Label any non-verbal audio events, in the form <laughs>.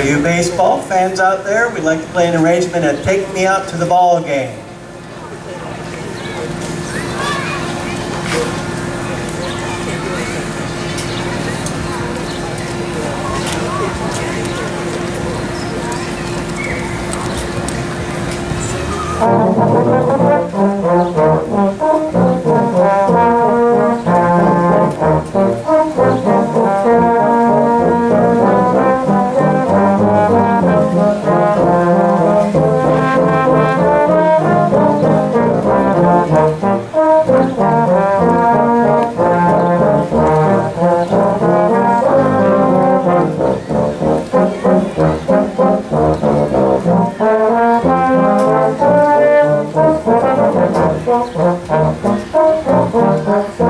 For you baseball fans out there, we'd like to play an arrangement of Take Me Out to the Ball Game. <laughs> Thank you.